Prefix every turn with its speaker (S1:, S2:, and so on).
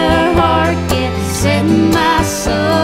S1: their heart gets in my soul.